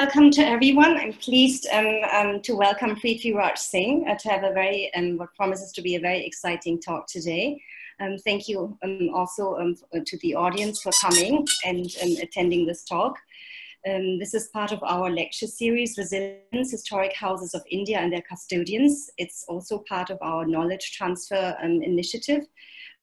welcome to everyone. I'm pleased um, um, to welcome Prithvi Raj Singh uh, to have a very, um, what promises to be a very exciting talk today. Um, thank you um, also um, to the audience for coming and attending this talk. this is part of our lecture series, Resilience, Historic Houses of India and Their Custodians. It's also part of our knowledge transfer initiative,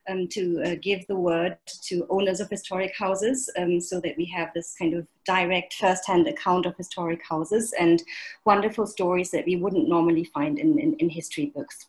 um, to uh, give the word to owners of historic houses um, so that we have this kind of direct first-hand account of historic houses and wonderful stories that we wouldn't normally find in, in, in history books.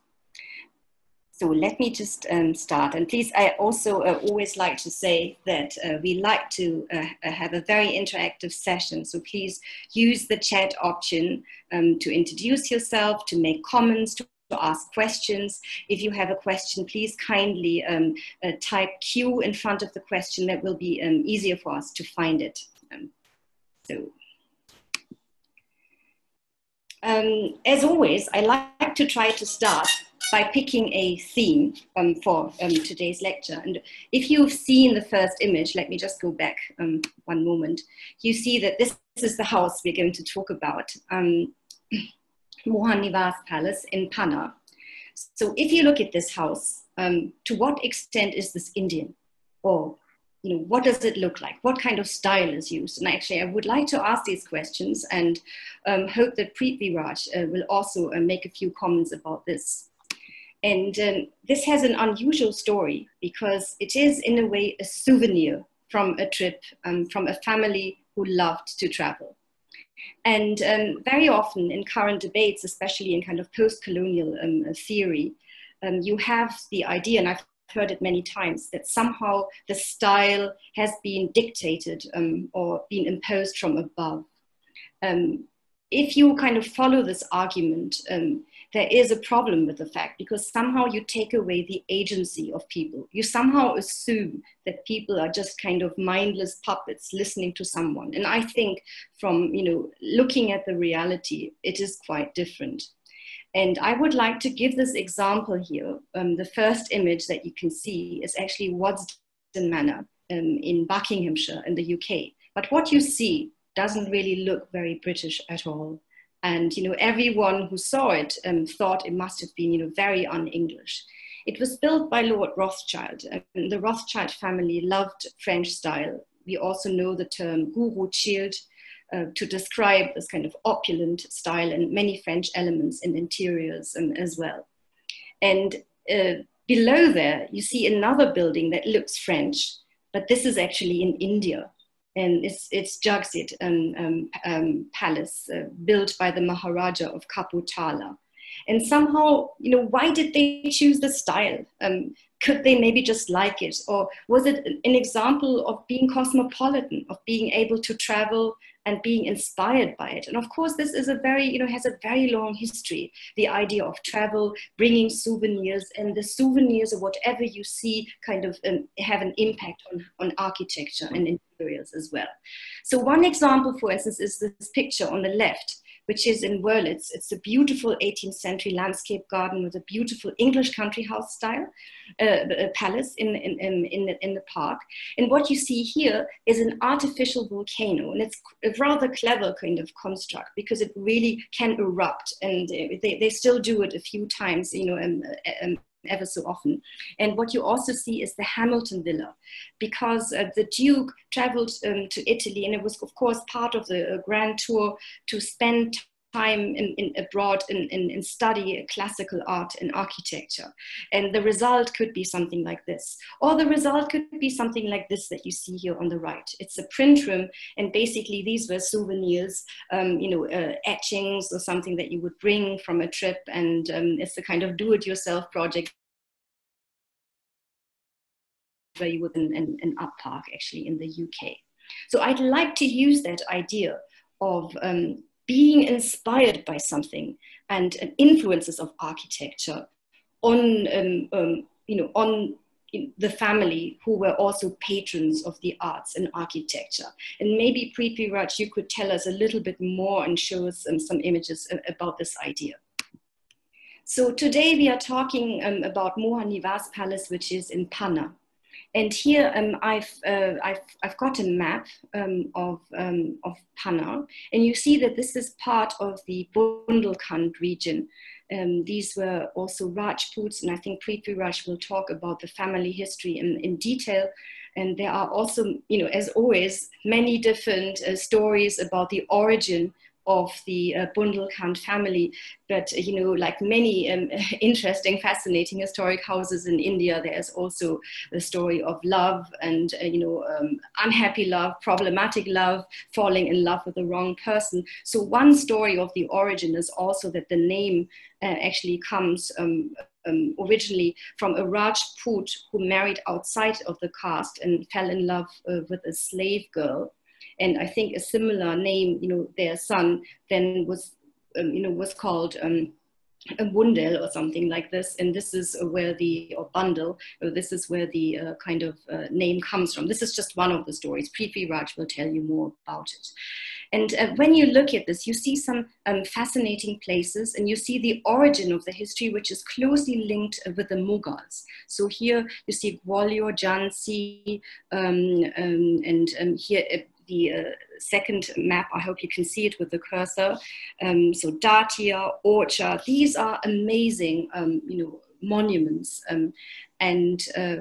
So let me just um, start. And please, I also uh, always like to say that uh, we like to uh, have a very interactive session. So please use the chat option um, to introduce yourself, to make comments, to to ask questions. If you have a question, please kindly um, uh, type Q in front of the question. That will be um, easier for us to find it. Um, so, um, as always, I like to try to start by picking a theme um, for um, today's lecture. And if you've seen the first image, let me just go back one moment. You see that this, this is the house we're going to talk about. Mohan Niwas Palace in Panna. So if you look at this house, um, to what extent is this Indian? Or you know, what does it look like? What kind of style is used? And actually, I would like to ask these questions and um, hope that Prithvi Raj uh, will also uh, make a few comments about this. And um, this has an unusual story because it is, in a way, a souvenir from a trip um, from a family who loved to travel. And um, very often in current debates, especially in kind of post-colonial um, theory, um, you have the idea, and I've heard it many times, that somehow the style has been dictated um, or been imposed from above. Um, if you kind of follow this argument, um, there is a problem with the fact because somehow you take away the agency of people. You somehow assume that people are just kind of mindless puppets listening to someone. And I think from, you know, looking at the reality, it is quite different. And I would like to give this example here. Um, the first image that you can see is actually Waddesdon Manor um, in Buckinghamshire in the UK. But what you see doesn't really look very British at all. And you know, everyone who saw it um, thought it must have been you know very un-English. It was built by Lord Rothschild, and the Rothschild family loved French style. We also know the term goût Rothschild uh, to describe this kind of opulent style and many French elements in interiors um, as well. And uh, below there, you see another building that looks French, but this is actually in India and it's, it's Jagatjit um, um, um, palace uh, built by the Maharaja of Kapurthala. And somehow, you know, why did they choose the style? Um, could they maybe just like it? Or was it an example of being cosmopolitan, of being able to travel and being inspired by it. And of course, this is a very, you know, has a very long history. The idea of travel, bringing souvenirs, and the souvenirs or whatever you see kind of um, have an impact on, on architecture and interiors as well. So one example, for instance, is this picture on the left which is in Wörlitz. It's a beautiful 18th century landscape garden with a beautiful English country house style uh, palace in, in, in, the, in the park. And what you see here is an artificial volcano. And it's a rather clever kind of construct because it really can erupt. And uh, they, they still do it a few times, you know, um, um, ever so often. And what you also see is the Hamilton Villa, because uh, the Duke traveled um, to Italy, and it was, of course, part of the uh, grand tour to spend time in, in abroad and in, in, study classical art and architecture. And the result could be something like this. Or the result could be something like this that you see here on the right. It's a print room, and basically these were souvenirs, um, you know, uh, etchings or something that you would bring from a trip. And um, it's a kind of do-it-yourself project where you would in, in, in Up Park, actually, in the UK. So I'd like to use that idea of um, being inspired by something and, and influences of architecture on, um, um, you know, on the family who were also patrons of the arts and architecture. And maybe Prithvi Raj, you could tell us a little bit more and show us um, some images about this idea. So today we are talking um, about Mohan Niwas Palace, which is in Panna. And here um, I've, uh, I've, I've got a map um, of, um, of Panna, and you see that this is part of the Bundelkhand region. Um, these were also Rajputs, and I think Prithvi Raj will talk about the family history in, in detail. And there are also, you know, as always, many different uh, stories about the origin of the uh, Bundelkhand family. But, you know, like many um, interesting, fascinating historic houses in India, there's also the story of love and, uh, you know, um, unhappy love, problematic love, falling in love with the wrong person. So one story of the origin is also that the name uh, actually comes um, um, originally from a Rajput who married outside of the caste and fell in love uh, with a slave girl and I think a similar name, you know, their son then was, um, you know, was called um, a bundel or something like this, and this is where the or bundle, or this is where the uh, kind of uh, name comes from. This is just one of the stories. Prithvi Raj will tell you more about it. And uh, when you look at this, you see some um, fascinating places and you see the origin of the history, which is closely linked with the Mughals. So here you see Gwalior, Jhansi, um, um, and um, here uh, the uh, second map, I hope you can see it with the cursor. Um, so Datia, Orchha, these are amazing, um, you know, monuments. Um, and, uh,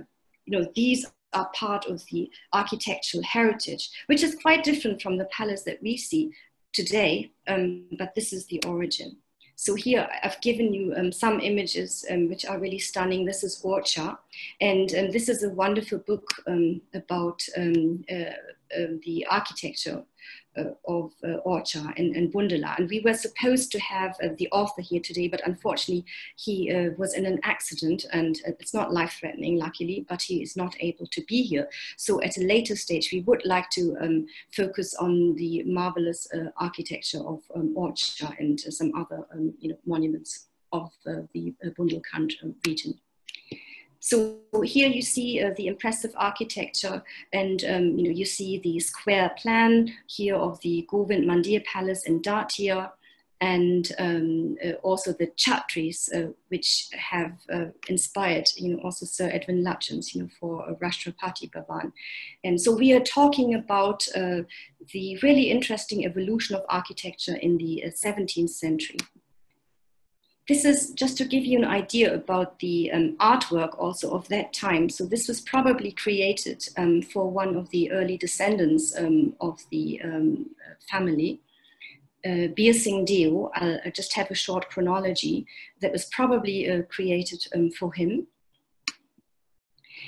you know, these are part of the architectural heritage, which is quite different from the palace that we see today, um, but this is the origin. So here I've given you um, some images um, which are really stunning. This is Orchha, and um, this is a wonderful book um, about um, uh, uh, the architecture of uh, Orchha and, and Bundela. And we were supposed to have uh, the author here today, but unfortunately he uh, was in an accident and it's not life-threatening, luckily, but he is not able to be here. So at a later stage, we would like to um, focus on the marvelous uh, architecture of um, Orchha and some other um, you know, monuments of the Bundelkhand region. So here you see uh, the impressive architecture and um, you, know, you see the square plan here of the Govind Mandir Palace in Datia and um, uh, also the Chhatris, uh, which have uh, inspired, you know, also Sir Edwin Lutyens, you know, for Rashtrapati Bhavan. And so we are talking about uh, the really interesting evolution of architecture in the 17th uh, century this is just to give you an idea about the um, artwork also of that time. So this was probably created um, for one of the early descendants um, of the um, family. Uh, Bir Singh Deo, I'll, just have a short chronology that was probably uh, created um, for him.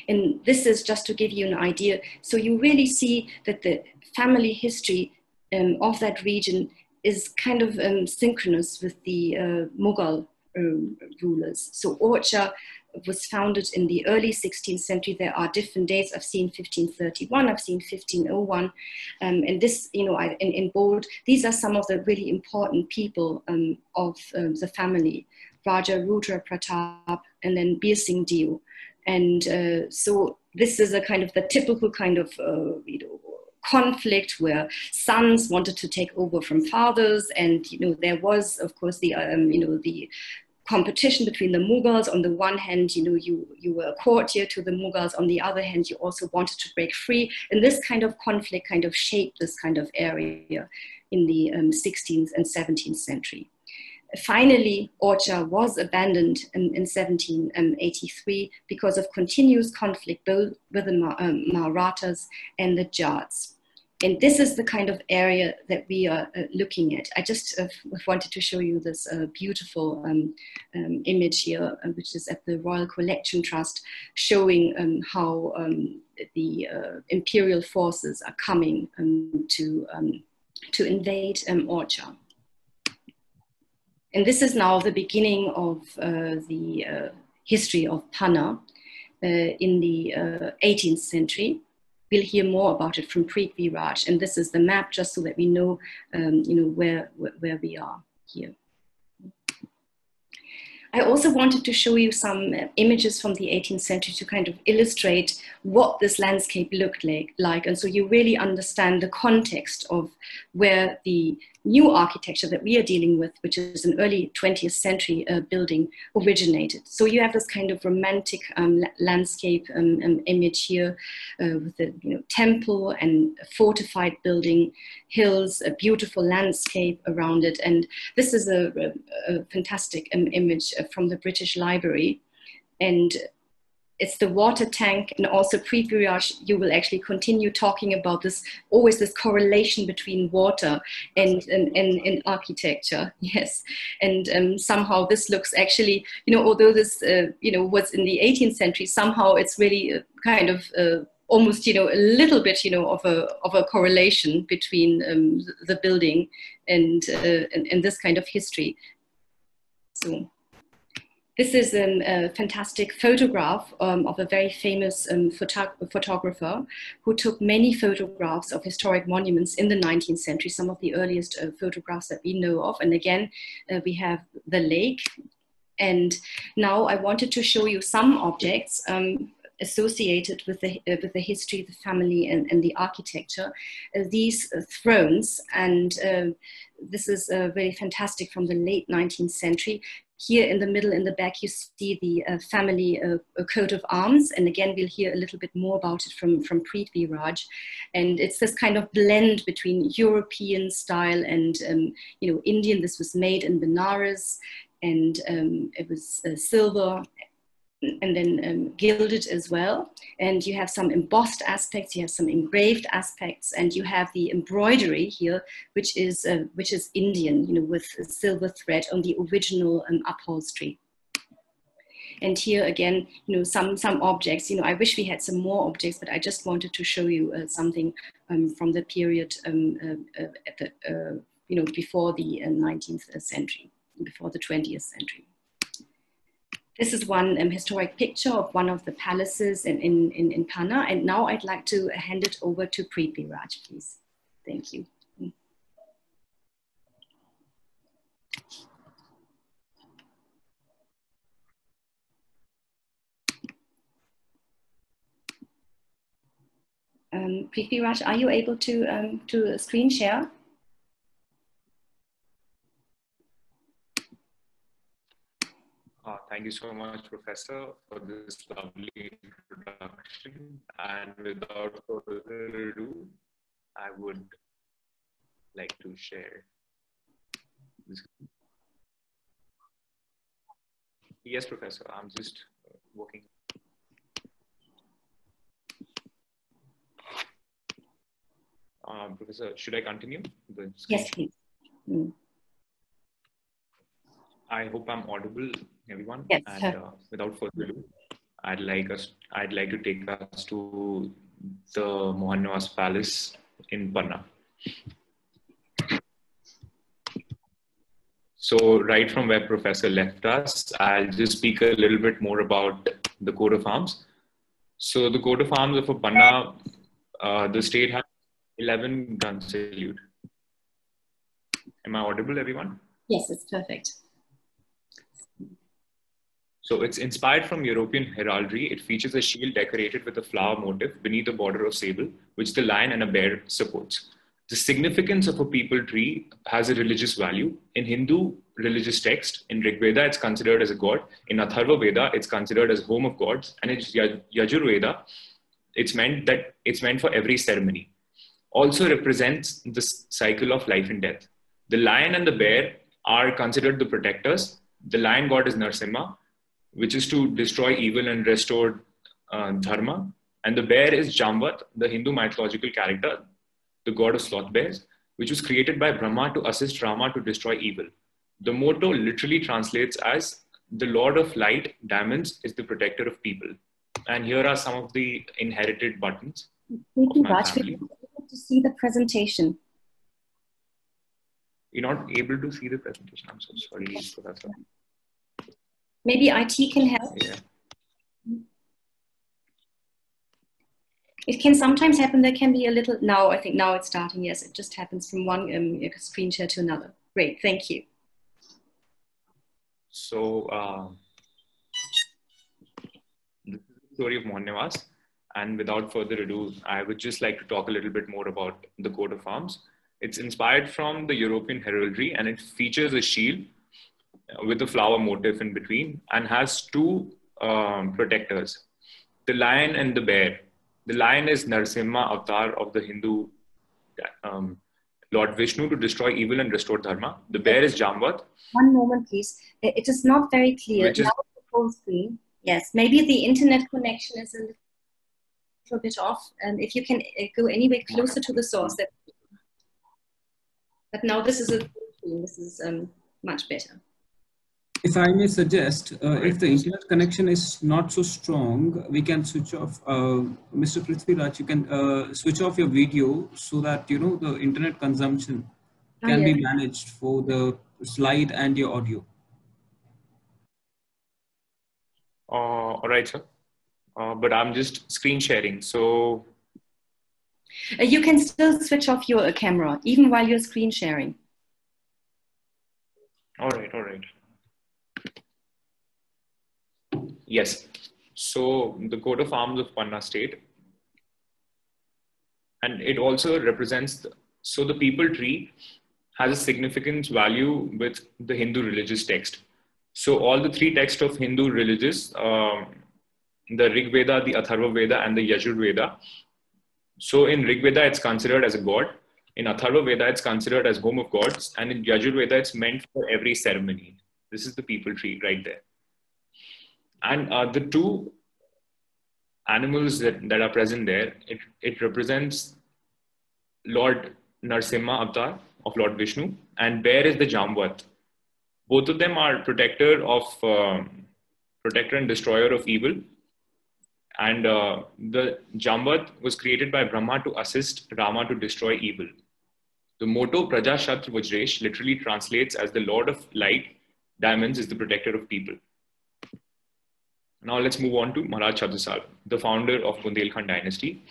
And this is just to give you an idea. So you really see that the family history um, of that region is kind of um, synchronous with the uh, Mughal um, rulers. So Orchha was founded in the early 16th century. There are different dates. I've seen 1531, I've seen 1501. Um, and this, you know, I, in, in, bold, these are some of the really important people um, of um, the family. Raja Rudra Pratap and then Bir Singh Deo. And uh, so this is a kind of the typical kind of, uh, you know, conflict where sons wanted to take over from fathers and you know there was of course the um, you know the competition between the Mughals. On the one hand, you know, you, you were a courtier to the Mughals. On the other hand, you also wanted to break free. And this kind of conflict kind of shaped this kind of area in the um, 16th and 17th century. Finally, Orchha was abandoned in, in 1783 because of continuous conflict both with the um, Marathas and the Jats and this is the kind of area that we are uh, looking at. I just uh, wanted to show you this uh, beautiful um, um, image here, uh, which is at the Royal Collection Trust, showing um, how um, the uh, imperial forces are coming to, to invade Orchha. And this is now the beginning of uh, the history of Panna in the 18th century we'll hear more about it from Prithvi Raj. And this is the map just so that we know, um, you know, where, where, we are here. I also wanted to show you some uh, images from the 18th century to kind of illustrate what this landscape looked like. And so you really understand the context of where the new architecture that we are dealing with, which is an early 20th century uh, building, originated. So you have this kind of romantic um, landscape um, um, image here uh, with the you know, temple and fortified building, hills, a beautiful landscape around it. And this is a, a, a fantastic um, image uh, from the British Library. And it's the water tank and also Raj, you will actually continue talking about this, always this correlation between water and, and, and, and architecture, yes. And um, somehow this looks actually, you know, although this, uh, you know, was in the 18th century, somehow it's really uh, kind of uh, almost, you know, a little bit, you know, of a, of a correlation between um, the building and, uh, and, and this kind of history. So. This is um, a fantastic photograph um, of a very famous um, photo photographer who took many photographs of historic monuments in the 19th century, some of the earliest uh, photographs that we know of. And again, uh, we have the lake. And now I wanted to show you some objects um, associated with the, uh, with the history, the family, and, and the architecture. Uh, these uh, thrones, and uh, this is uh, very fantastic from the late 19th century. Here in the middle, in the back, you see the uh, family uh, coat of arms. And again, we'll hear a little bit more about it from, from Prithvi Raj. And it's this kind of blend between European style and, um, you know, Indian. This was made in Benares and um, it was uh, silver and then um, gilded as well. And you have some embossed aspects, you have some engraved aspects, and you have the embroidery here, which is, uh, which is Indian, you know, with silver thread on the original um, upholstery. And here again, you know, some, some objects, you know, I wish we had some more objects, but I just wanted to show you uh, something um, from the period um, uh, uh, uh, you know, before the 19th uh, century, before the 20th century. This is one um, historic picture of one of the palaces in, in, in, in Panna. And now I'd like to hand it over to Prithvi Raj, please. Thank you. Um, Prithvi Raj, are you able to, um, to screen share? Uh, thank you so much, Professor, for this lovely introduction. And without further ado, I would like to share this. Yes, Professor, I'm just working. Uh, professor, should I continue? Yes, please. Mm. I hope I'm audible, everyone. Yes, and uh, without further ado, I'd like us. I'd like to take us to the Mohan Niwas Palace in Panna. So, right from where Professor left us, I'll just speak a little bit more about the coat of arms. So, the coat of arms of Panna, uh, the state has 11 gun salute. Am I audible, everyone? Yes, it's perfect. So it's inspired from European heraldry. It features a shield decorated with a flower motif beneath a border of sable, which the lion and a bear supports. The significance of a peepal tree has a religious value. In Hindu religious text, in Rig Veda, it's considered as a god. In Atharva Veda, it's considered as home of gods. And in Yajur Veda, it's meant that it's meant for every ceremony. Also represents the cycle of life and death. The lion and the bear are considered the protectors. The lion god is Narsimha, which is to destroy evil and restore uh, dharma. And the bear is Jamvat, the Hindu mythological character, the god of sloth bears, which was created by Brahma to assist Rama to destroy evil. The motto literally translates as the Lord of Light, Diamonds, is the protector of people. And here are some of the inherited buttons. Thank you, Raj. To see the presentation. You're not able to see the presentation. I'm so sorry, Professor. Maybe IT can help. Yeah. It can sometimes happen. There can be a little. Now I think now it's starting. Yes, it just happens from one um, screen share to another. Great, thank you. So, uh, this is the story of Mohan Niwas. And without further ado, I would just like to talk a little bit more about the coat of arms. It's inspired from the European heraldry and it features a shield with a flower motif in between and has two um, protectors the lion and the bear. The lion is Narsimha avatar of the Hindu um, Lord Vishnu to destroy evil and restore dharma. The bear is Jamvat. One moment, please. It is not very clear. Is- now the full screen. Yes, maybe the internet connection is a little bit off. Um, if you can uh, go anywhere closer to the source, that. But now this is a full screen. This is um, much better. If I may suggest, uh, if the internet connection is not so strong, we can switch off. Uh, Mr. Prithviraj, you can uh, switch off your video so that you know the internet consumption Ah, can yeah. be managed for the slide and your audio. Uh, all right, sir. Uh, but I'm just screen sharing. So, Uh, you can still switch off your uh, camera even while you're screen sharing. all right, all right. Yes. So, the coat of arms of Panna state. And it also represents, the, so the people tree has a significance value with the Hindu religious text. So, all the three texts of Hindu religious, um, the Rig Veda, the Atharva Veda, and the Yajur Veda. So, in Rig Veda, it's considered as a god. In Atharva Veda, it's considered as home of gods. And in Yajur Veda, it's meant for every ceremony. This is the people tree right there. And uh, the two animals that, that are present there, it, it represents Lord Narsimha avatar of Lord Vishnu, and bear is the Jamvat. Both of them are protector of um, protector and destroyer of evil. And uh, the Jamvat was created by Brahma to assist Rama to destroy evil. The motto Praja Shatra Vajresh literally translates as the Lord of Light, diamonds is the protector of people. Now let's move on to Maharaj Chhatrasal, the founder of Bundelkhand dynasty.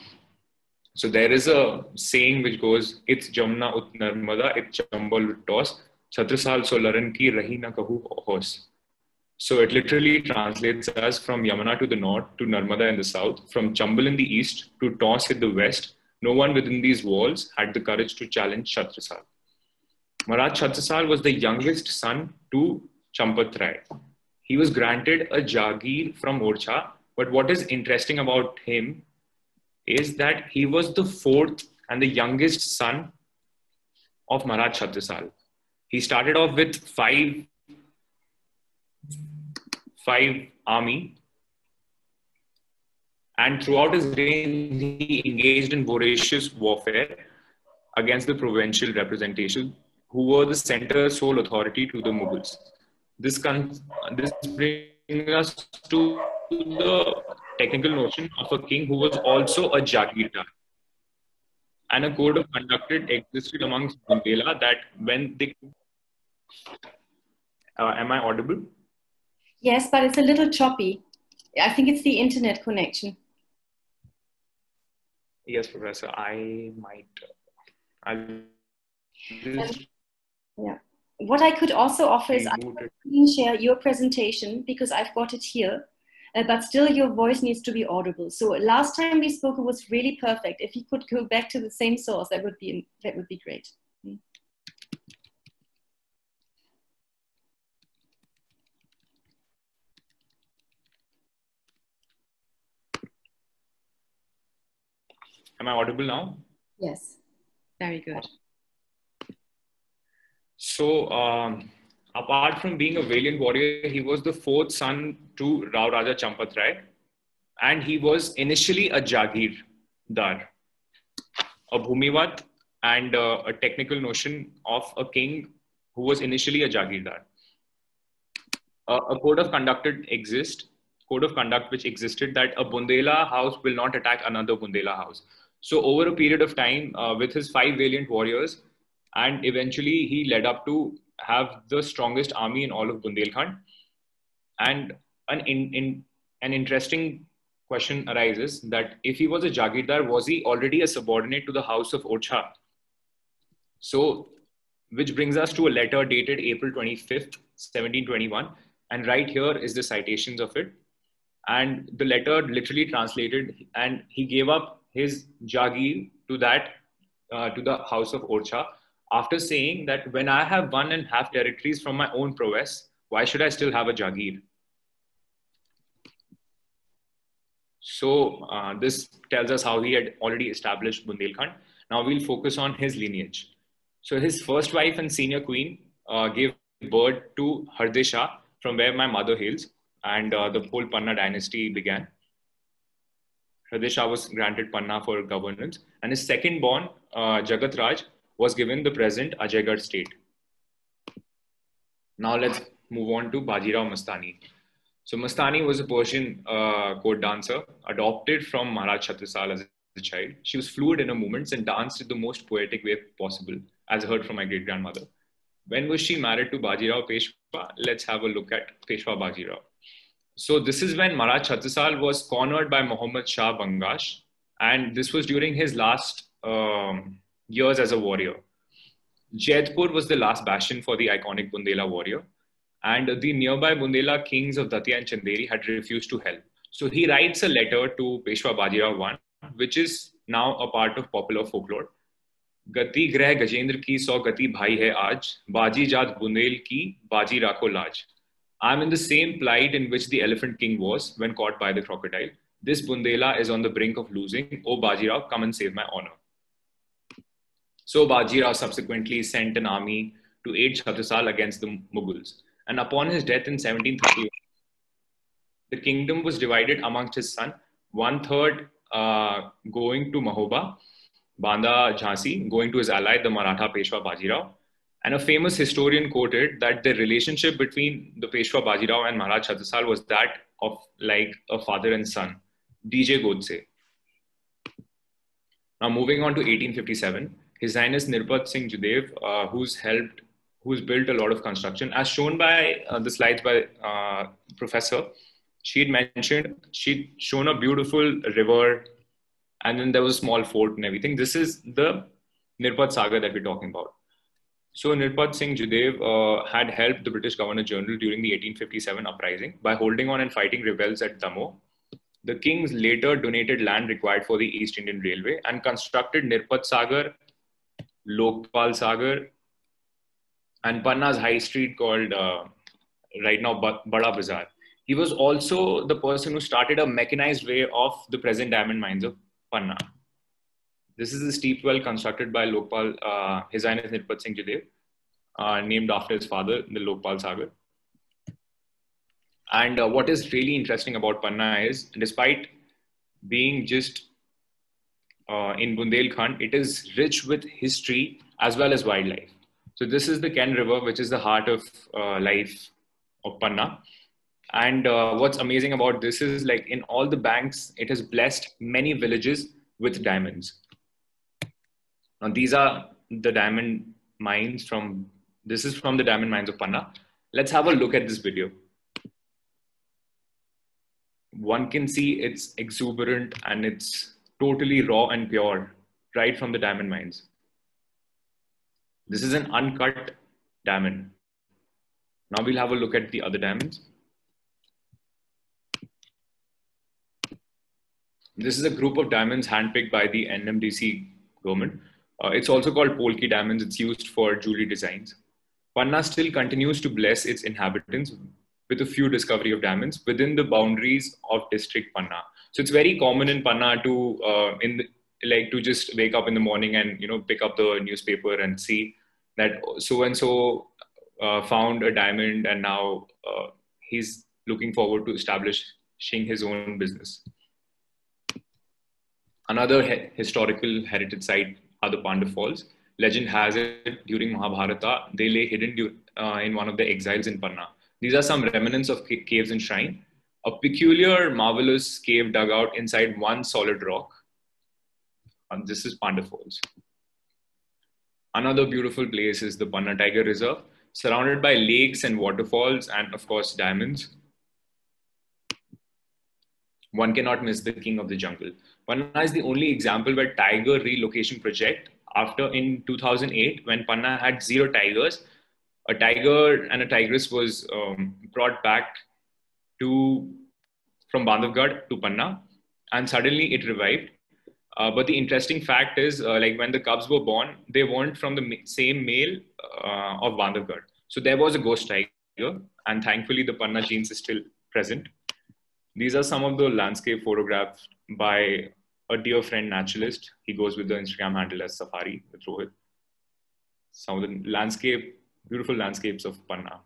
So there is a saying which goes, "It's Jamna ut Narmada, it Chambal ut toss, Chhatrasal so laran ki rahi na kahu hos." So it literally translates as from Yamuna to the north to Narmada in the south, from Chambal in the east to Toss in the west. No one within these walls had the courage to challenge Chhatrasal. Maharaj Chhatrasal was the youngest son to Champat Rai he was granted a Jagir from Orchha. But what is interesting about him is that he was the fourth and the youngest son of Maharaj Chhatrasal. He started off with five, five army. And throughout his reign, he engaged in voracious warfare against the provincial representation, who were the center sole authority to the Mughals this con- this brings us to the technical notion of a king who was also a jagirdar. And a code of conduct existed amongst Bundela that when they uh, am I audible? Yes, but it's a little choppy. I think it's the internet connection. Yes, Professor. I might. I'll Yeah. What I could also offer is I can share your presentation because I've got it here, uh, but still your voice needs to be audible. So last time we spoke, it was really perfect. If you could go back to the same source, that would be that would be great. Am I audible now? Yes, very good. So, um, apart from being a valiant warrior, he was the fourth son to Rao Raja Champat Rai, and he was initially a Jagirdar, a Bhumivat, and uh, a technical notion of a king who was initially a Jagirdar. Uh, a code of conduct exists, code of conduct which existed that a Bundela house will not attack another Bundela house. So, over a period of time, uh, with his five valiant warriors, and eventually he led up to have the strongest army in all of Bundelkhand. And an in, in an interesting question arises that if he was a Jagirdar, was he already a subordinate to the house of Orchha? So, which brings us to a letter dated April 25th, 1721, And right here is the citations of it. And the letter literally translated, and he gave up his Jagir to that, uh, to the house of Orchha after saying that when I have one and half territories from my own prowess, why should I still have a Jagir? So uh, this tells us how he had already established Bundelkhand. Now we'll focus on his lineage. So his first wife and senior queen uh, gave birth to Harde Shah, from where my mother hails, and uh, the whole Panna dynasty began. Harde Shah was granted Panna for governance, and his second born, uh, Jagat Raj, was given the present Ajaygarh state. Now let's move on to Bajirao Mastani. So Mastani was a Persian uh, court dancer adopted from Maharaj Chhatrisal as a child. She was fluid in her movements and danced in the most poetic way possible, as heard from my great grandmother. When was she married to Bajirao Peshwa? Let's have a look at Peshwa Bajirao. So this is when Maharaj Chhatrisal was cornered by Muhammad Shah Bangash, and this was during his last um, Yours as a warrior. Jaitpur was the last bastion for the iconic Bundela warrior, and the nearby Bundela kings of Datia and Chanderi had refused to help. So he writes a letter to Peshwa Bajirao I, which is now a part of popular folklore. Gati Greh Gajendra ki so gati bhai hai aaj, Baji Bundel ki Baji Rako Laj. I'm in the same plight in which the elephant king was when caught by the crocodile. This Bundela is on the brink of losing. Oh Bajirao, come and save my honor. So Bajirao subsequently sent an army to aid Chhatrisal against the Mughals. And upon his death in 1731, the kingdom was divided amongst his son, one third uh, going to Mahoba, Banda Jhansi, going to his ally, the Maratha Peshwa Bajirao. And a famous historian quoted that the relationship between the Peshwa Bajirao and Maharaj Chhatrisal was that of like a father and son. DJ Godse. Now moving on to 1857, His Highness Nirpat Singh Judev, uh, who's helped, who's built a lot of construction, as shown by uh, the slides by uh, Professor. She had mentioned she'd shown a beautiful river, and then there was a small fort and everything. This is the Nirpat Sagar that we're talking about. So Nirpat Singh Judev uh, had helped the British Governor General during the 1857 uprising by holding on and fighting rebels at Damoh. The kings later donated land required for the East Indian Railway and constructed Nirpat Sagar, Lokpal Sagar, and Panna's high street called uh, right now Bada Bazaar. He was also the person who started a mechanized way of the present diamond mines of Panna. This is a steep well constructed by Lokpal, uh, His Highness Nirpat Singh Judev, uh, named after his father, the Lokpal Sagar. And uh, what is really interesting about Panna is, despite being just uh, in Bundelkhand, it is rich with history as well as wildlife. So this is the Ken River, which is the heart of uh, life of Panna. And uh, what's amazing about this is like in all the banks, it has blessed many villages with diamonds. Now these are the diamond mines from, this is from the diamond mines of Panna. Let's have a look at this video. One can see it's exuberant and it's totally raw and pure right from the diamond mines. This is an uncut diamond. Now we'll have a look at the other diamonds. This is a group of diamonds handpicked by the NMDC government. Uh, it's also called Polki diamonds. It's used for jewelry designs. Panna still continues to bless its inhabitants with a few discovery of diamonds within the boundaries of district Panna. So it's very common in Panna to uh, in the, like to just wake up in the morning and you know pick up the newspaper and see that so and so found a diamond and now uh, he's looking forward to establishing his own business. Another he- historical heritage site are the Pandav Falls. Legend has it during Mahabharata, they lay hidden uh, in one of the exiles in Panna. These are some remnants of caves and shrine. A peculiar, marvelous cave dug out inside one solid rock. And this is Pandav Falls. Another beautiful place is the Panna Tiger Reserve, surrounded by lakes and waterfalls, and of course, diamonds. One cannot miss the king of the jungle. Panna is the only example where tiger relocation project after in 2008 when Panna had zero tigers a tiger and a tigress was um, brought back to from Bandhavgarh to Panna, and suddenly it revived. Uh, but the interesting fact is, uh, like when the cubs were born, they weren't from the same male uh, of Bandhavgarh. So there was a ghost tiger, and thankfully the Panna genes is still present. These are some of the landscape photographs by a dear friend naturalist. He goes with the Instagram handle as Safari with Rohit. Some of the landscape, beautiful landscapes of Panna.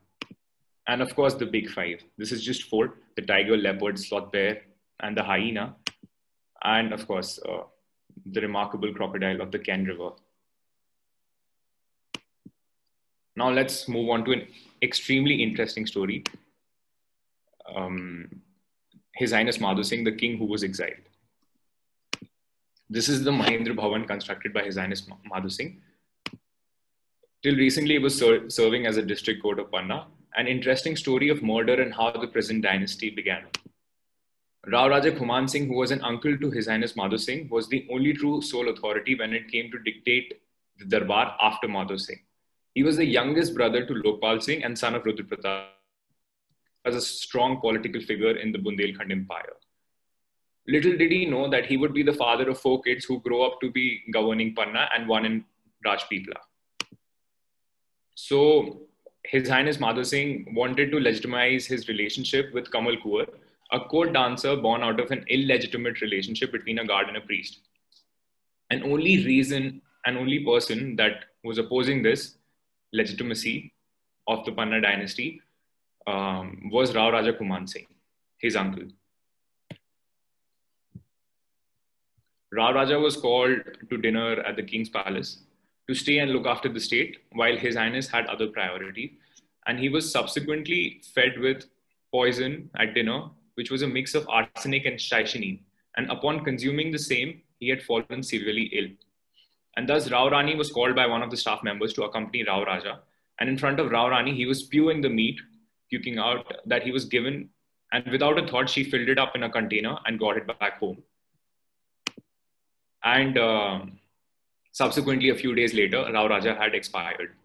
And of course, the big five. This is just four the tiger, leopard, sloth bear, and the hyena. And of course, uh, the remarkable crocodile of the Ken River. Now let's move on to an extremely interesting story. Um, His Highness Madhu Singh, the king who was exiled. This is the Mahendra Bhavan constructed by His Highness Madhu Singh. Till recently, it was ser serving as a district court of Panna, an interesting story of murder and how the present dynasty began. Rao Raja Khuman Singh, who was an uncle to His Highness Madhu Singh, was the only true sole authority when it came to dictate the Darbar after Madhu Singh. He was the youngest brother to Lokpal Singh and son of Rudra Pratap, as a strong political figure in the Bundelkhand Empire. Little did he know that he would be the father of four kids who grow up to be governing Panna and one in Rajpipla. So, His Highness Madhu Singh wanted to legitimize his relationship with Kamal Kuar, a court dancer born out of an illegitimate relationship between a guard and a priest. And only reason and only person that was opposing this legitimacy of the Panna dynasty um, was Rao Raja Kuman Singh, his uncle. Rao Raja was called to dinner at the king's palace to stay and look after the state while his highness had other priority. And he was subsequently fed with poison at dinner which was a mix of arsenic and strychnine. And upon consuming the same, he had fallen severely ill. And thus, Rao Rani was called by one of the staff members to accompany Rao Raja. And in front of Rao Rani, he was spewing the meat, puking out that he was given. And without a thought, she filled it up in a container and got it back home. And uh, subsequently, a few days later, Rao Raja had expired.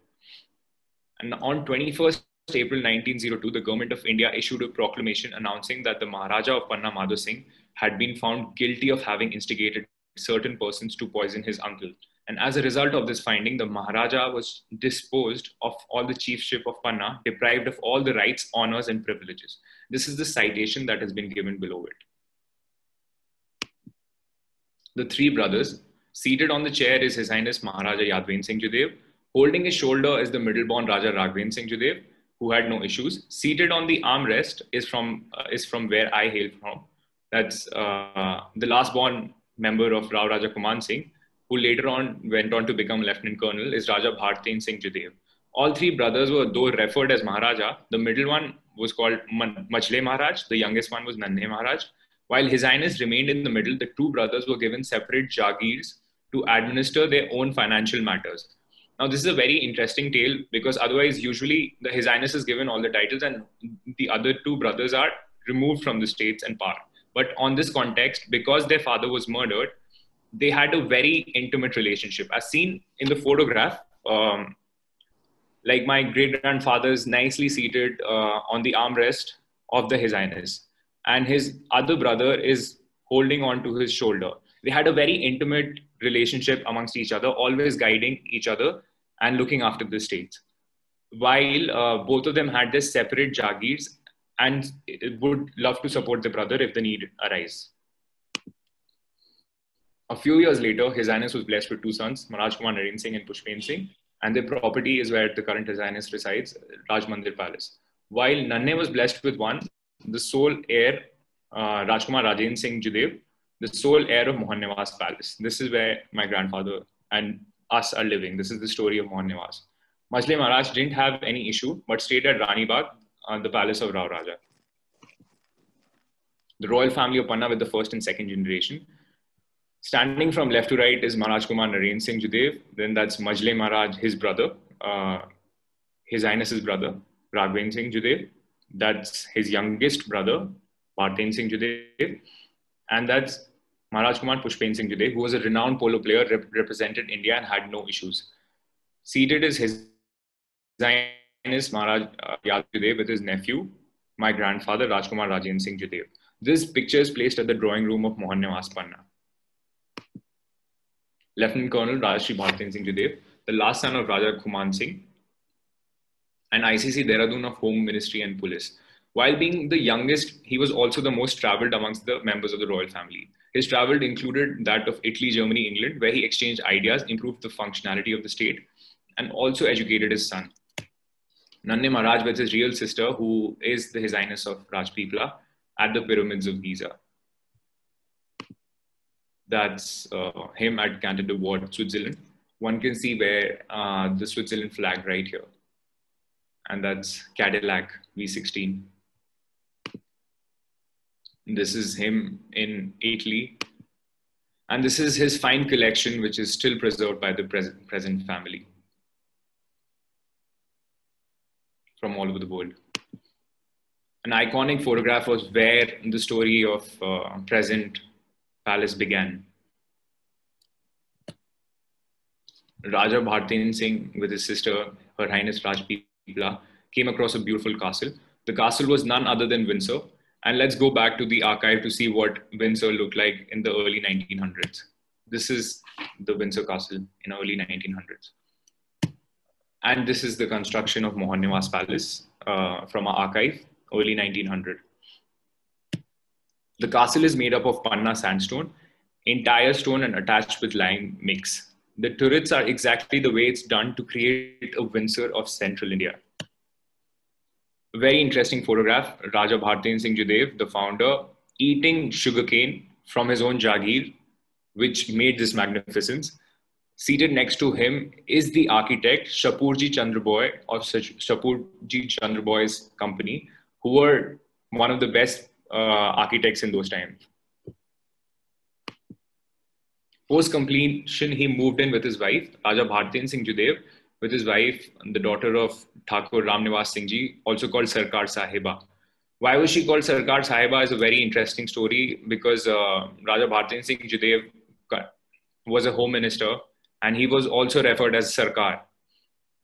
And on 21st April 1902, the government of India issued a proclamation announcing that the Maharaja of Panna Madhu Singh had been found guilty of having instigated certain persons to poison his uncle. And as a result of this finding, the Maharaja was disposed of all the chiefship of Panna, deprived of all the rights, honors, and privileges. This is the citation that has been given below it. The three brothers, seated on the chair is His Highness Maharaja Yadven Singh Judev. Holding his shoulder is the middle-born Raja Raghavendra Singh Judev who had no issues. Seated on the armrest is from uh, is from where I hail from. That's uh, the last born member of Rao Raja Kuman Singh, who later on went on to become Lieutenant Colonel, is Raja Bhartin Singh Judev. All three brothers were though referred as Maharaja. The middle one was called Majle Maharaj. The youngest one was Nanne Maharaj. While His Highness remained in the middle, the two brothers were given separate jagirs to administer their own financial matters. Now, this is a very interesting tale because otherwise, usually, the His Highness is given all the titles, and the other two brothers are removed from the states and power. But on this context, because their father was murdered, they had a very intimate relationship. As seen in the photograph, um, like my great grandfather is nicely seated uh, on the armrest of the His Highness, and his other brother is holding on to his shoulder. They had a very intimate relationship amongst each other, always guiding each other and looking after the states. While uh, both of them had their separate jagirs and would love to support the brother if the need arise. A few years later, His Highness was blessed with two sons, Maharaj Kumar Naren Singh and Pushpen Singh, and their property is where the current His Highness resides, Raj Mandir Palace. While Nanne was blessed with one, the sole heir, uh, Rajkumar Rajen Singh Judev, the sole heir of Mohan Niwas Palace. This is where my grandfather and us are living. This is the story of Mohan Niwas. Majle Maharaj didn't have any issue, but stayed at Rani Bagh, uh, the palace of Rao Raja. The royal family of Panna with the first and second generation. Standing from left to right is Maharaj Kumar Naren Singh Judev. Then that's Majle Maharaj, his brother, uh, His Highness's brother, Raghavendra Singh Judev. That's his youngest brother, Bharten Singh Judev. And that's Maharaj Kumar Pushpen Singh Judev, who was a renowned polo player, rep- represented India and had no issues. Seated is his Highness Maharaj uh, Yadudev with his nephew, my grandfather Rajkumar Rajendra Singh Judev. This picture is placed at the drawing room of Mohan Niwas Panna. Lieutenant Colonel Rajashri Bhartin Singh the last son of Raja Kuman Singh, and ICC Dehradun of Home Ministry and Police. While being the youngest, he was also the most traveled amongst the members of the royal family. His travel included that of Italy, Germany, England, where he exchanged ideas, improved the functionality of the state, and also educated his son. Nanne Maharaj was his real sister, who is the His Highness of Rajpipla, at the pyramids of Giza. That's uh, him at Canton de Vaud, Switzerland. One can see where uh, the Switzerland flag right here. And that's Cadillac V16. This is him in Italy. And this is his fine collection, which is still preserved by the present, present family from all over the world. An iconic photograph was where the story of uh, present palace began. Raja Bhartin Singh with his sister, Her Highness Rajpipla, came across a beautiful castle. The castle was none other than Windsor, and let's go back to the archive to see what Windsor looked like in the early 1900s. This is the Windsor Castle in early 1900s. And this is the construction of Mohan Niwas Palace uh, from our archive, early 1900. The castle is made up of Panna sandstone, entire stone and attached with lime mix. The turrets are exactly the way it's done to create a Windsor of central India very interesting photograph. Raja Bhartin Singh Judev, the founder, eating sugarcane from his own jagir, which made this magnificence. Seated next to him is the architect Shapurji Chandraboy of Shapurji Chandraboy's company, who were one of the best uh, architects in those times. Post completion, he moved in with his wife, Raja Bhartin Singh Judev, with his wife, the daughter of Thakur Ramnivas Singh Ji, also called Sarkar Sahiba. Why was she called Sarkar Sahiba is a very interesting story because uh, Raja Bhartin Singh Judev was a home minister and he was also referred as Sarkar.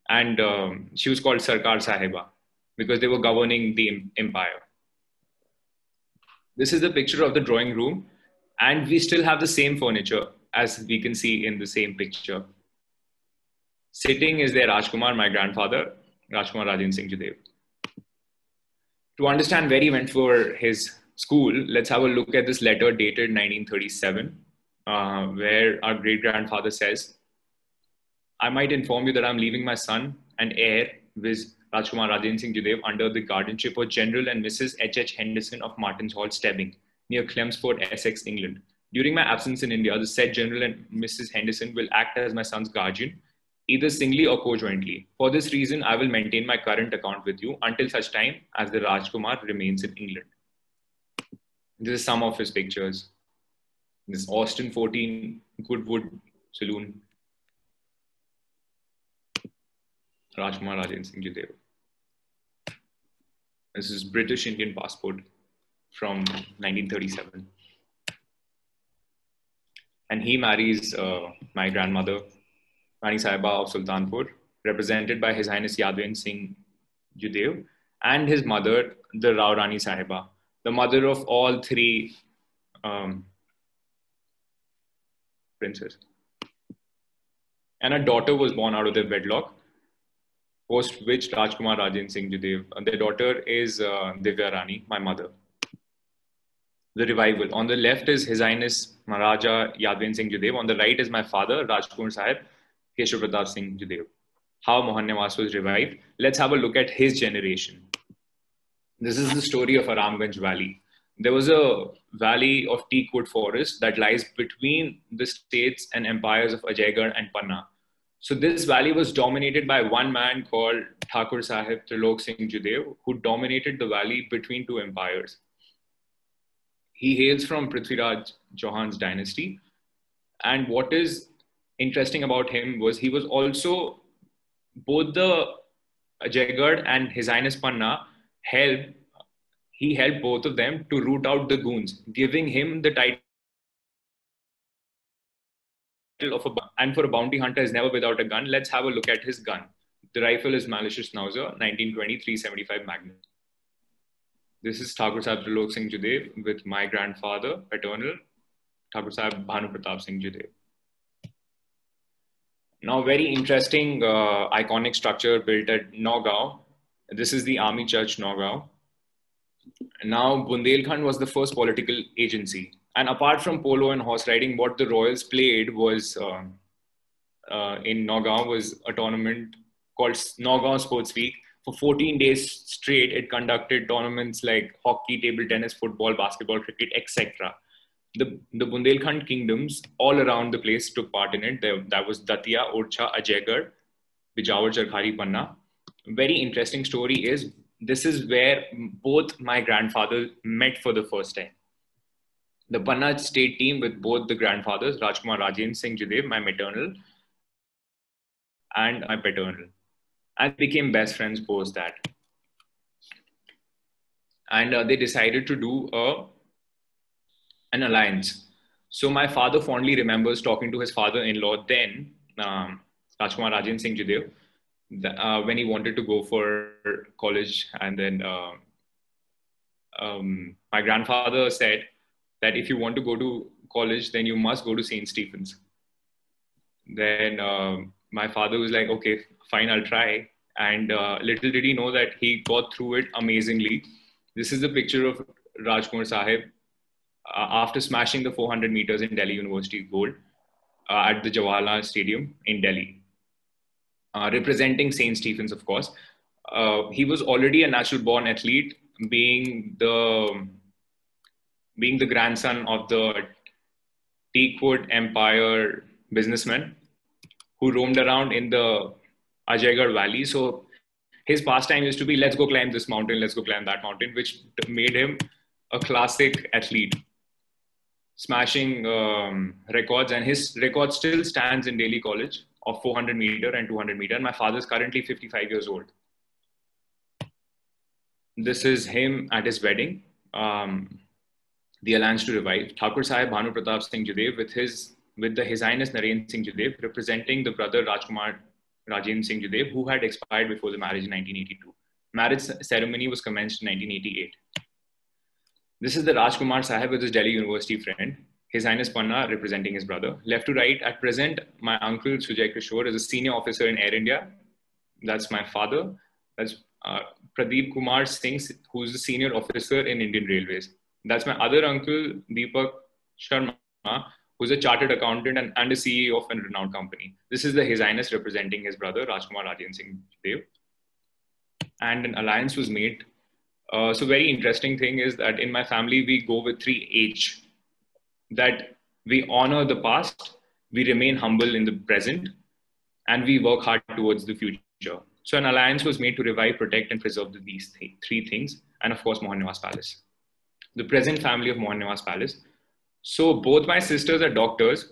And um, she was called Sarkar Sahiba because they were governing the empire. This is the picture of the drawing room, and we still have the same furniture as we can see in the same picture. Sitting is there Rajkumar, my grandfather, Rajkumar Rajendra Singh Judev. To understand where he went for his school, let's have a look at this letter dated 1937, uh, where our great grandfather says, I might inform you that I'm leaving my son and heir, with Rajkumar Rajendra Singh Judev, under the guardianship of General and Mrs. H. H. Henderson of Martin's Hall, Stebbing, near Chelmsford, Essex, England. During my absence in India, the said General and Mrs. Henderson will act as my son's guardian either singly or co-jointly. For this reason, I will maintain my current account with you until such time as the Rajkumar remains in England. This is some of his pictures. This Austin 14 Goodwood Saloon. Rajkumar Rajan Singh Judev. This is British Indian passport from 1937. And he marries uh, my grandmother, Rani Sahiba of Sultanpur, represented by His Highness Yadvendra Singh Judev, and his mother, the Rao Rani Sahiba, the mother of all three um, princes. And a daughter was born out of their wedlock, post which Rajkumar Rajendra Singh Judev. Their daughter is uh, Divya Rani, my mother. The revival. On the left is His Highness Maharaja Yadvendra Singh Judev. On the right is my father, Rajkumar Sahib, Keshav Pratap Singh Judev. How Mohan Niwas was revived. Let's have a look at his generation. This is the story of Aramganj Valley. There was a valley of teakwood forest that lies between the states and empires of Ajaygarh and Panna. So this valley was dominated by one man called Thakur Sahib Trilok Singh Judev, who dominated the valley between two empires. He hails from Prithviraj Chauhan's dynasty. And what is interesting about him was he was also both the Jaigarh and His Highness Panna helped, he helped both of them to root out the goons, giving him the title of a and for a bounty hunter is never without a gun. Let's have a look at his gun. The rifle is Mannlicher Schönauer, 1920 375 Magnum. This is Thakur Sahib Trilok Singh Judev with my grandfather, paternal, Thakur Sahib Bhanu Pratap Singh Judev. Now, very interesting, uh, iconic structure built at Nagaon. This is the Army Church, Nagaon. Now, Bundelkhand was the first political agency. And apart from polo and horse riding, what the Royals played was uh, uh, in Nagaon was a tournament called Nagaon Sports Week. For 14 days straight, it conducted tournaments like hockey, table tennis, football, basketball, cricket, etc the, the Bundelkhand kingdoms all around the place took part in it. There, that was Datia, Orchha, Ajaygarh, Bijawar, Charkhari, Panna. Very interesting story is this is where both my grandfathers met for the first time. The Panna state team with both the grandfathers, Rajkumar Rajendra Singh Judev, my maternal, and my paternal, and became best friends post that. And uh, they decided to do a an alliance. So my father fondly remembers talking to his father-in-law then, um, Rajkumar Rajendra Singh Judev, uh, when he wanted to go for college. And then uh, um, my grandfather said that if you want to go to college, then you must go to St. Stephen's. Then uh, my father was like, okay, fine, I'll try. And uh, little did he know that he got through it amazingly. This is a picture of Rajkumar Sahib after smashing the 400 meters in Delhi University gold uh, at the Jawaharlal Stadium in Delhi, uh, representing St. Stephen's, of course. he was already a natural born athlete, being the being the grandson of the Teakwood Empire businessman who roamed around in the Ajaygarh Valley. So his pastime used to be, let's go climb this mountain, let's go climb that mountain, which made him a classic athlete smashing um, records, and his record still stands in Delhi College of 400 meter and 200 meter. And my father is currently 55 years old. This is him at his wedding. Um, the Alliance to Revive. Thakur Sahib Bhanu Pratap Singh Judev with his with the His Highness Naren Singh Judev representing the brother Rajkumar Rajendra Singh Judev who had expired before the marriage in 1982. Marriage ceremony was commenced in 1988. This is the Rajkumar Sahib with his Delhi University friend, His Highness Panna representing his brother. Left to right, at present, my uncle Sujay Kishore is a senior officer in Air India. That's my father. That's uh, Pradeep Kumar Singh, who's a senior officer in Indian Railways. That's my other uncle, Deepak Sharma, who's a chartered accountant and, and a CEO of a renowned company. This is the His Highness representing his brother, Rajkumar Rajendra Singh Dev. And an alliance was made uh, so very interesting thing is that in my family we go with three H, that we honor the past, we remain humble in the present, and we work hard towards the future. So an alliance was made to revive, protect, and preserve these th- three things, and of course Mohan Palace, the present family of Mohan Palace. So both my sisters are doctors,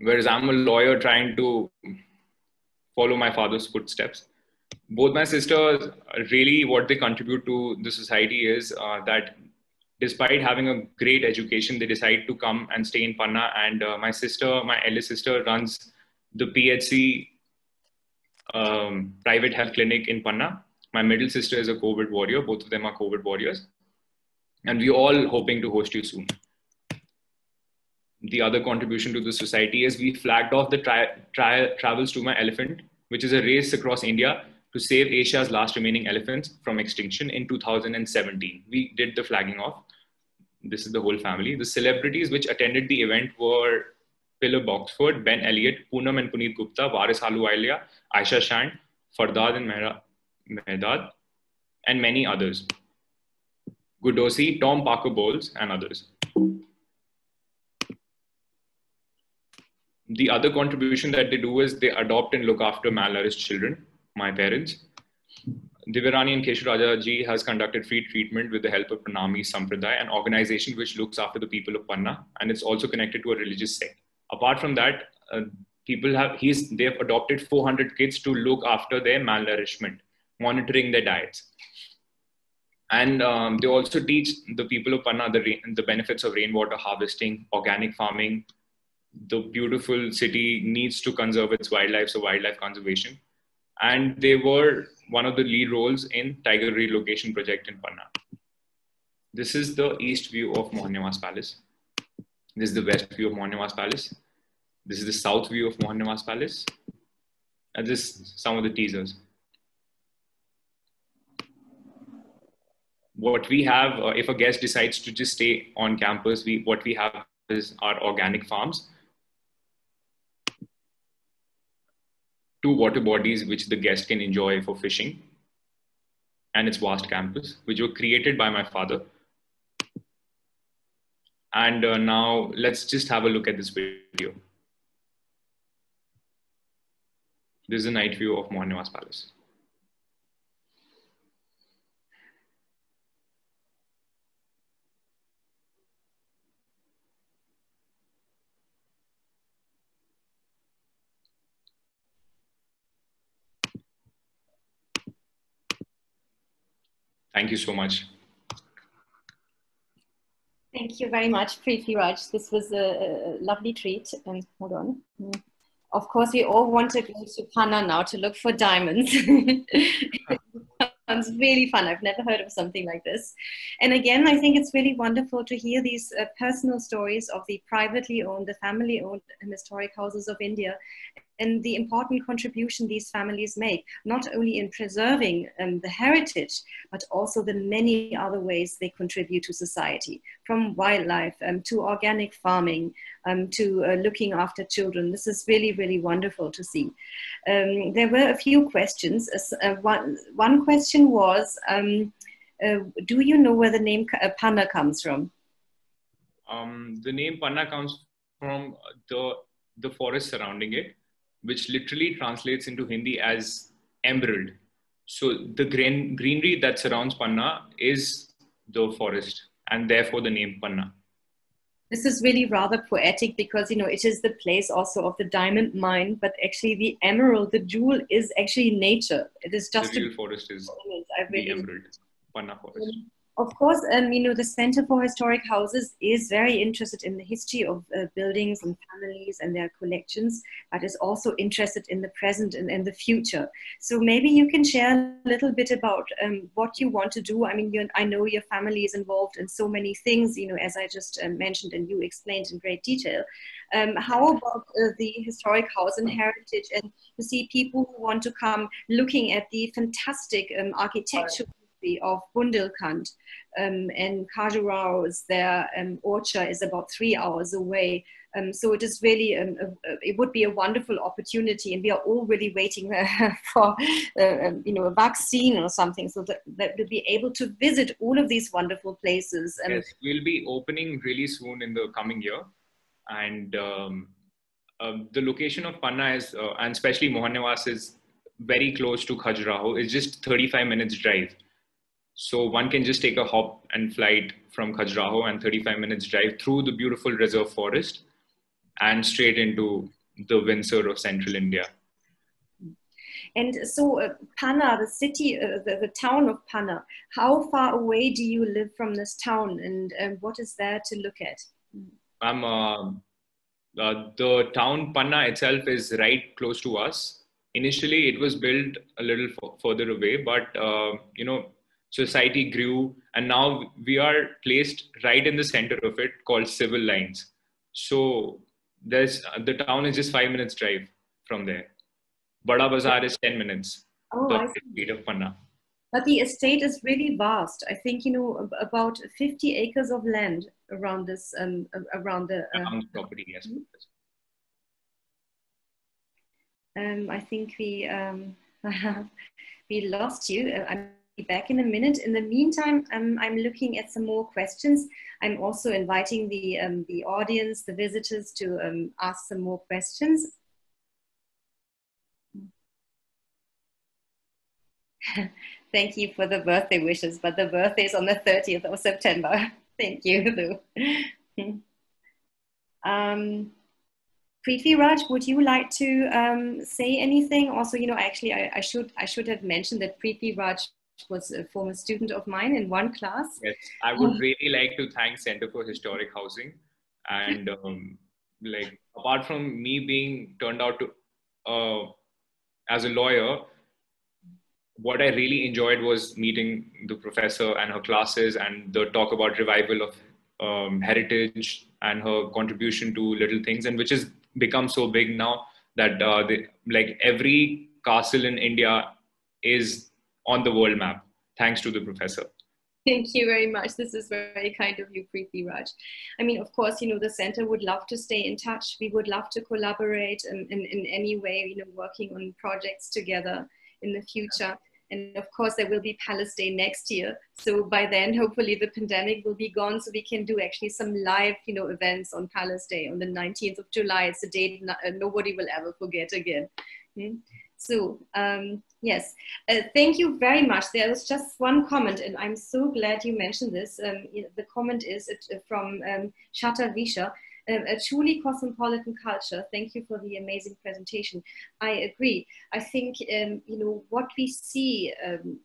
whereas I'm a lawyer trying to follow my father's footsteps both my sisters really what they contribute to the society is uh, that despite having a great education they decide to come and stay in panna and uh, my sister my eldest sister runs the phc um, private health clinic in panna. My middle sister is a covid warrior. Both of them are covid warriors. And we're all hoping to host you soon. The other contribution to the society is we flagged off the tri- tri- travels to my elephant which is a race across india to save Asia's last remaining elephants from extinction in 2017. We did the flagging off. This is the whole family. The celebrities which attended the event were Philip Boxford, Ben Elliott, Poonam and Puneet Gupta, Waris Ahluwalia, Aisha Shand, Fardad and Mehdad, and many others. Gudosi, Tom Parker Bowles, and others. The other contribution that they do is they adopt and look after malnourished children my parents. Divyarani and Keshuraja ji has conducted free treatment with the help of Pranami Sampradaya, an organization which looks after the people of Panna, and it's also connected to a religious sect. Apart from that, uh, people have he's they've adopted 400 kids to look after their malnourishment, monitoring their diets, and um, they also teach the people of Panna the the benefits of rainwater harvesting, organic farming. The beautiful city needs to conserve its wildlife, so wildlife conservation and they were one of the lead roles in Tiger Relocation Project in Panna. This is the east view of Mohan Niwas Palace. This is the west view of Mohan Niwas Palace. This is the south view of Mohan Niwas Palace. And this some of the teasers. What we have, uh, if a guest decides to just stay on campus, we what we have is our organic farms two water bodies which the guest can enjoy for fishing and its vast campus, which were created by my father. And uh, now let's just have a look at this video. This is a night view of Mohan Niwas Palace. Thank you so much. Thank you very much, Prithviraj. This was a, a lovely treat. And um, hold on. Mm. Of course, we all want to go to Panna now to look for diamonds. sounds really fun. I've never heard of something like this. And again, I think it's really wonderful to hear these uh, personal stories of the privately owned, the family owned and historic houses of India and the important contribution these families make, not only in preserving um, the heritage, but also the many other ways they contribute to society, from wildlife um, to organic farming um, to uh, looking after children. This is really, really wonderful to see. Um, there were a few questions. Uh, one, one question was, um, uh, do you know where the name uh, Panna comes from? Um, the name Panna comes from the, the forest surrounding it which literally translates into Hindi as emerald. So the green, greenery that surrounds Panna is the forest, and therefore the name Panna. This is really rather poetic because you know it is the place also of the diamond mine, but actually the emerald, the jewel, is actually nature. It is just the real a forest is the emerald, Panna forest. Um, of course, um, you know, the Center for Historic Houses is very interested in the history of uh, buildings and families and their collections, but is also interested in the present and, and the future. So maybe you can share a little bit about um, what you want to do. I mean, you, I know your family is involved in so many things, you know, as I just uh, mentioned and you explained in great detail. Um, how about uh, the historic house and heritage and to see people who want to come looking at the fantastic um, architecture of Bundelkhand. Um, and Khajuraho is there, um, is about three hours away. Um, so it is really, um, a, it would be a wonderful opportunity, and we are all really waiting for, uh, um, you know, a vaccine or something, so that, that we'll be able to visit all of these wonderful places. yes, we'll be opening really soon in the coming year, and um, uh, the location of Panna is, uh, and especially Mohan Niwas is very close to Khajuraho. It's just 35 minutes drive. So one can just take a hop and flight from Khajuraho and 35 minutes drive through the beautiful reserve forest and straight into the Windsor of central India. And so, uh, Panna, the city, uh, the, the town of Panna, how far away do you live from this town and uh, what is there to look at? I'm, um, uh, the town Panna itself is right close to us. Initially, it was built a little f- further away, but uh, you know, society grew and now we are placed right in the center of it called civil lines. So there's the town is just five minutes drive from there. Bada bazaar is 10 minutes. Oh, I see. of panna. But the estate is really vast. I think you know about 50 acres of land around this um, around the, uh, around the property yes. Hmm? um, i think we um, we lost you. Uh, I'm back in a minute. In the meantime, um, I'm looking at some more questions. I'm also inviting the, um, the audience, the visitors to um, ask some more questions. Thank you for the birthday wishes, but the birthday is on the 30th of September. Thank you, Lou. um, Prithviraj, would you like to um, say anything? Also, you know, actually, I, I, should I should have mentioned that Prithviraj was a former student of mine in one class. Yes, I would um, really like to thank Center for Historic Housing. And um, like, apart from me being turned out to uh, as a lawyer, what I really enjoyed was meeting the professor and her classes and the talk about revival of um, heritage and her contribution to little things, and which has become so big now that uh, they, like every castle in India is on the world map thanks to the professor. Thank you very much. This is very kind of you, Prithviraj. I mean, of course, you know, the center would love to stay in touch. We would love to collaborate in, in, in any way, you know, working on projects together in the future. And of course, there will be Palace Day next year. So by then, hopefully, the pandemic will be gone, so we can do actually some live, you know, events on Palace Day on the 19th of July. It's a date nobody will ever forget again. Hmm? So um, yes, uh, thank you very much. There was just one comment, and I'm so glad you mentioned this. Um, the comment is uh, from um, Visha. Um, a truly cosmopolitan culture. Thank you for the amazing presentation. I agree. I think um, you know what we see. Um,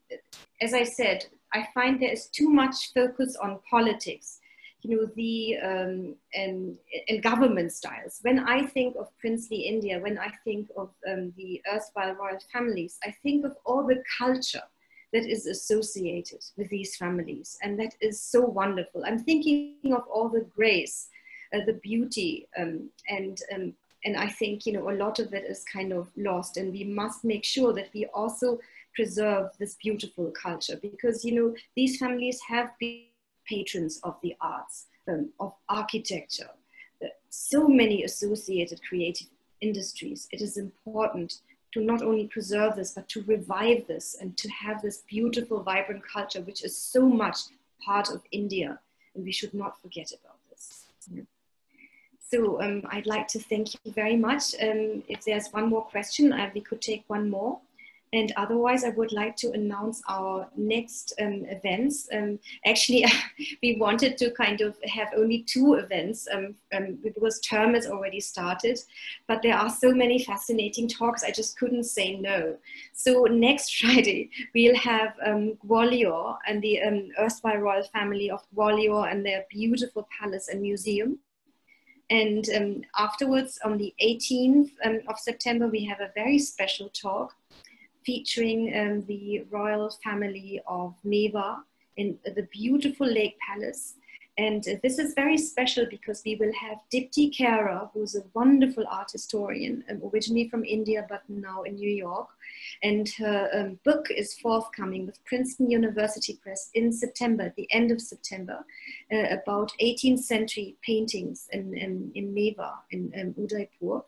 as I said, I find there is too much focus on politics you know, the um, and, and government styles. When I think of princely India, when I think of um, the erstwhile royal families, I think of all the culture that is associated with these families, and that is so wonderful. I'm thinking of all the grace, uh, the beauty, um, and um, and I think you know a lot of it is kind of lost, and we must make sure that we also preserve this beautiful culture because you know these families have been patrons of the arts, um, of architecture, so many associated creative industries. It is important to not only preserve this, but to revive this and to have this beautiful, vibrant culture, which is so much part of India. And we should not forget about this. So um, I'd like to thank you very much. Um, if there's one more question, uh, we could take one more. And otherwise, I would like to announce our next um, events. Um, actually, we wanted to kind of have only two events um, um, because term has already started, but there are so many fascinating talks, I just couldn't say no. So next Friday, we'll have um, Gwalior and the um, erstwhile royal family of Gwalior and their beautiful palace and museum. And um, afterwards, on the 18th um, of September, we have a very special talk featuring um, the royal family of Mewar in the beautiful Lake Palace. And uh, this is very special because we will have Dipti Khera, who's a wonderful art historian, um, originally from India, but now in New York. And her um, book is forthcoming with Princeton University Press in September, at the end of September, uh, about 18th century paintings in, in, in Mewar, in um, Udaipur.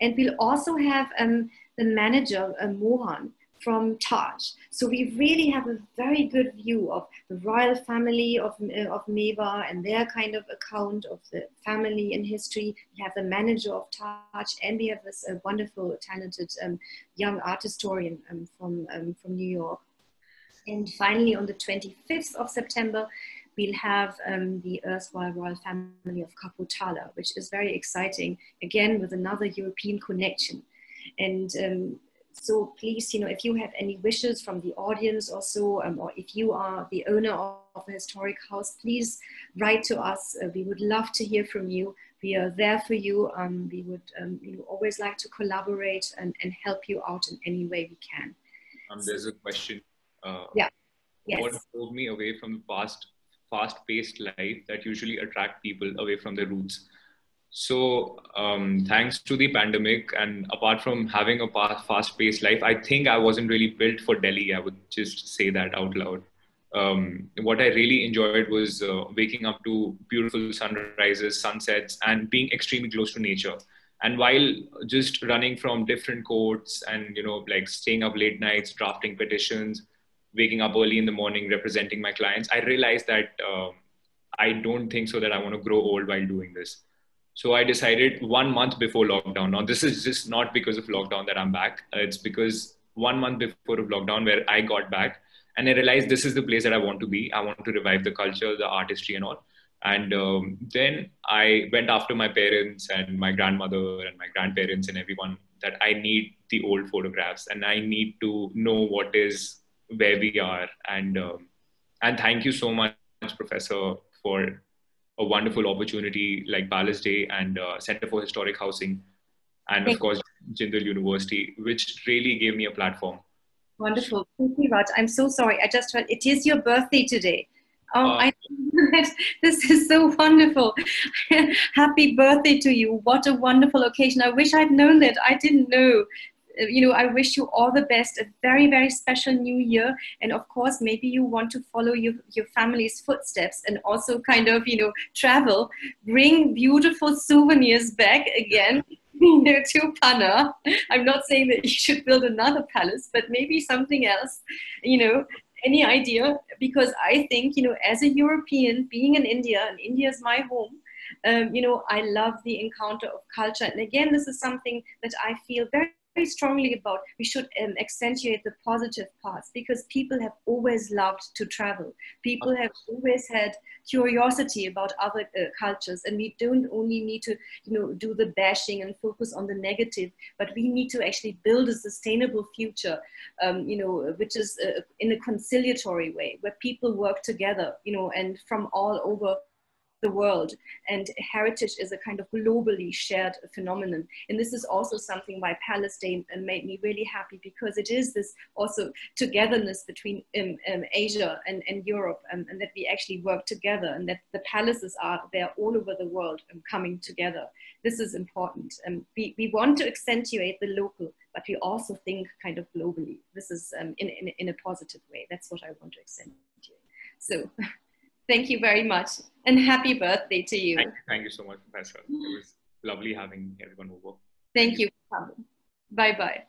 And we'll also have um, the manager, uh, Mohan, from Taj. So we really have a very good view of the royal family of, uh, of Mewar and their kind of account of the family and history. We have the manager of Taj and we have this uh, wonderful, talented um, young art historian um, from, um, from New York. And finally, on the 25th of September, we'll have um, the erstwhile royal family of Kapurthala, which is very exciting, again, with another European connection. And um, so please, you know, if you have any wishes from the audience or so, um, or if you are the owner of a historic house, please write to us. Uh, we would love to hear from you. We are there for you. Um, we would um, you know, always like to collaborate and, and help you out in any way we can. Um, there's a question. Uh, yeah. Yes. What drove me away from the fast, fast-paced life that usually attract people away from their roots? So, um, thanks to the pandemic, and apart from having a fast paced life, I think I wasn't really built for Delhi. I would just say that out loud. Um, what I really enjoyed was uh, waking up to beautiful sunrises, sunsets, and being extremely close to nature. And while just running from different courts and, you know, like staying up late nights, drafting petitions, waking up early in the morning, representing my clients, I realized that uh, I don't think so that I want to grow old while doing this so I decided one month before lockdown. Now, this is just not because of lockdown that I'm back. Uh, it's because one month before lockdown where I got back and I realized this is the place that I want to be. I want to revive the culture, the artistry, and all. And um, then I went after my parents and my grandmother and my grandparents and everyone that I need the old photographs and I need to know what is where we are. And um, and thank you so much, Professor, for a wonderful opportunity like Palace Day and uh, Center for Historic Housing, and of course Jindal University, which really gave me a platform Wonderful. Thank you, Raj. I'm so sorry. I just heard it is your birthday today. Oh, uh, I, this is so wonderful. Happy birthday to you. What a wonderful occasion. I wish I'd known that. I didn't know. Uh, you know, I wish you all the best, a very, very special new year. And of course, maybe you want to follow your, your family's footsteps and also kind of, you know, travel, bring beautiful souvenirs back again to Panna. I'm not saying that you should build another palace, but maybe something else, you know, any idea? Because I think, you know, as a European, being in India, and India is my home, um, you know, I love the encounter of culture. And again, this is something that I feel very very strongly about we should um, accentuate the positive parts because people have always loved to travel. People have always had curiosity about other uh, cultures, and we don't only need to, you know, do the bashing and focus on the negative, but we need to actually build a sustainable future, um, you know, which is uh, in a conciliatory way where people work together, you know, and from all over the world. And heritage is a kind of globally shared phenomenon. And this is also something why Palace Day made me really happy because it is this also togetherness between um, um, Asia and, and Europe um, and that we actually work together and that the palaces are there all over the world um, coming together. This is important. And we, we want to accentuate the local, but we also think kind of globally. This is um, in, in, in a positive way. That's what I want to accentuate. So Thank you very much. And happy birthday to you. Thank you, thank you so much, Professor. It was lovely having everyone over. Thank, thank you. you. Bye bye.